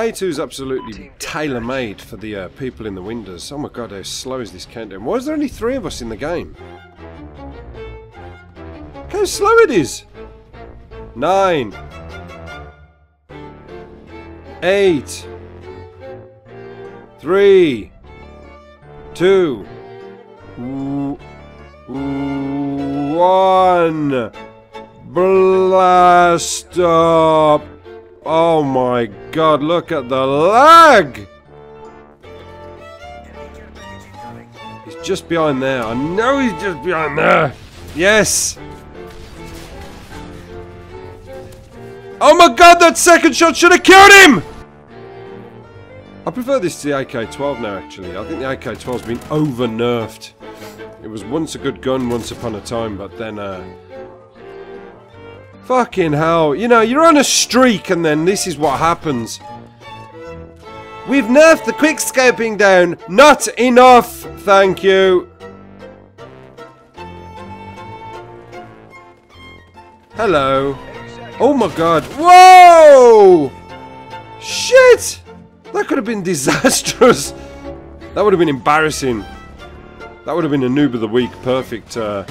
A2 is absolutely tailor-made for the uh, people in the windows. Oh my god, how slow is this countdown? Why is there only three of us in the game? Look how slow it is! Nine. Eight. Three. Two. One. Blast up. Oh my god, look at the lag! He's just behind there. I know he's just behind there. Yes! Oh my god, that second shot should have killed him! I prefer this to the AK-12 now, actually. I think the AK-12's been over-nerfed. It was once a good gun once upon a time, but then, uh, Fucking hell. You know, you're on a streak and then this is what happens. We've nerfed the quickscoping down. Not enough. Thank you. Hello. Oh my god. Whoa! Shit! That could have been disastrous. That would have been embarrassing. That would have been a noob of the week. Perfect. Uh...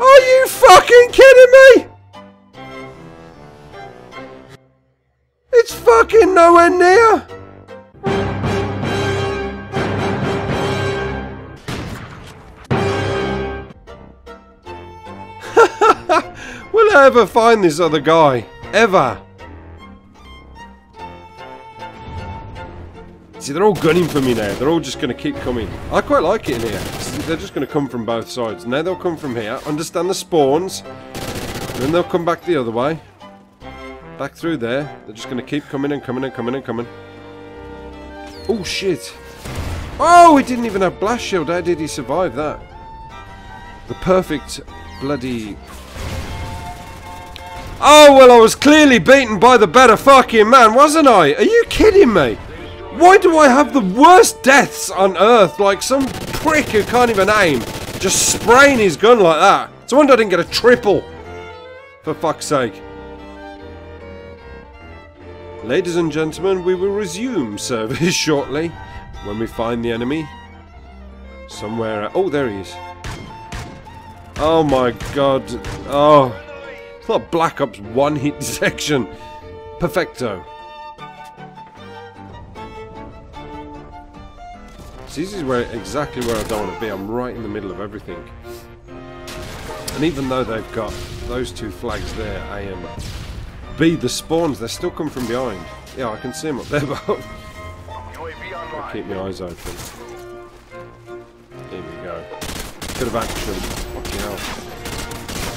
Are you fucking kidding me? Fucking nowhere near! Will I ever find this other guy? Ever? See, they're all gunning for me now. They're all just going to keep coming. I quite like it in here. They're just going to come from both sides. Now they'll come from here, understand the spawns, then they'll come back the other way. Back through there. They're just going to keep coming and coming and coming and coming. Oh, shit. Oh, he didn't even have blast shield. How did he survive that? The perfect bloody... Oh, well, I was clearly beaten by the better fucking man, wasn't I? Are you kidding me? Why do I have the worst deaths on Earth? Like some prick who can't even aim. Just spraying his gun like that. It's a wonder I didn't get a triple. For fuck's sake. Ladies and gentlemen, we will resume service shortly when we find the enemy. Somewhere... Oh, there he is. Oh my god. Oh. It's not Black Ops 1 hit section. Perfecto. See, this is where exactly where I don't want to be. I'm right in the middle of everything. And even though they've got those two flags there, I and B, the spawns, they still come from behind. Yeah, I can see them up there, but I'll keep my eyes open. Here we go. Bit of action. Fucking hell.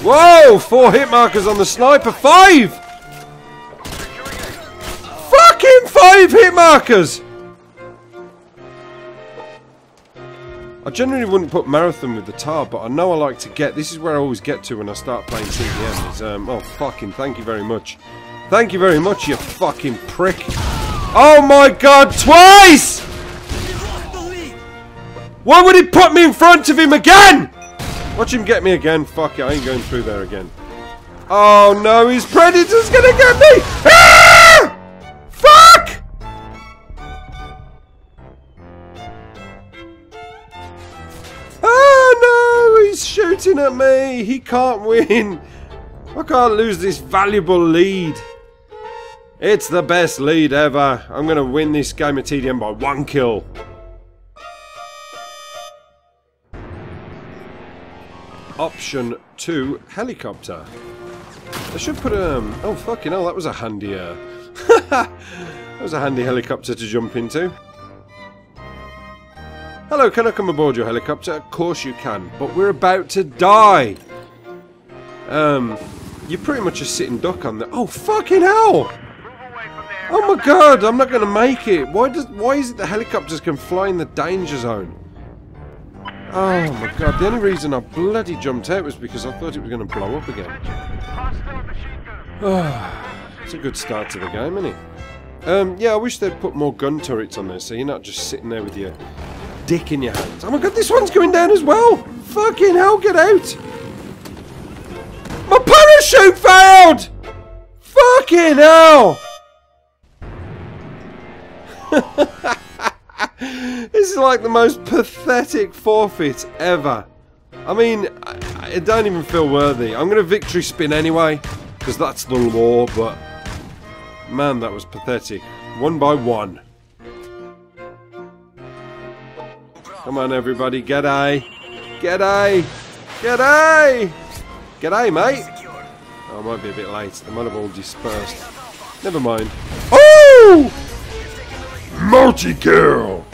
Whoa! Four hit markers on the sniper. Five! Fucking five hit markers! I generally wouldn't put marathon with the tar, but I know I like to get. This is where I always get to when I start playing TDM. Is um, oh fucking thank you very much, thank you very much, you fucking prick. Oh my god, twice! Why would he put me in front of him again? Watch him get me again. Fuck it, I ain't going through there again. Oh no, his predator's gonna get me! Shooting at me. He can't win. I can't lose this valuable lead. It's the best lead ever. I'm going to win this game of TDM by one kill. Option 2, helicopter. I should put a... Um, oh, fucking hell, that was a handy... Uh, that was a handy helicopter to jump into. Hello, can I come aboard your helicopter? Of course you can, but we're about to die. Um, you're pretty much a sitting duck on the... Oh, fucking hell! Oh my god, I'm not going to make it. Why does? Why is it the helicopters can fly in the danger zone? Oh my god, the only reason I bloody jumped out was because I thought it was going to blow up again. It's a good start to the game, isn't it? Um, yeah, I wish they'd put more gun turrets on there so you're not just sitting there with your dick in your hands. Oh my god, this one's going down as well! Fucking hell, get out! My parachute failed! Fucking hell! this is like the most pathetic forfeit ever. I mean, I, I don't even feel worthy. I'm going to victory spin anyway, because that's the law, but man, that was pathetic. One by one. Come on, everybody, g'day. G'day. G'day. G'day, mate. Oh, I might be a bit late. They might have all dispersed. Never mind. Oh! Multi-kill!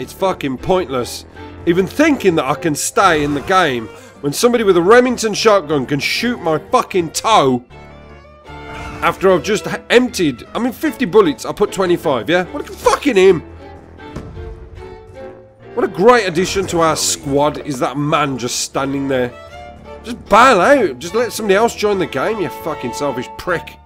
It's fucking pointless. Even thinking that I can stay in the game when somebody with a Remington shotgun can shoot my fucking toe after I've just emptied. I mean, 50 bullets, I put 25, yeah? What a fucking him! What a great addition to our squad is that man just standing there. Just bail out. Just let somebody else join the game, you fucking selfish prick.